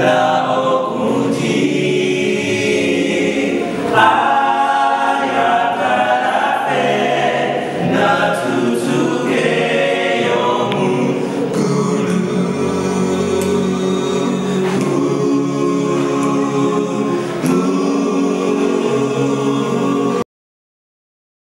la okunji.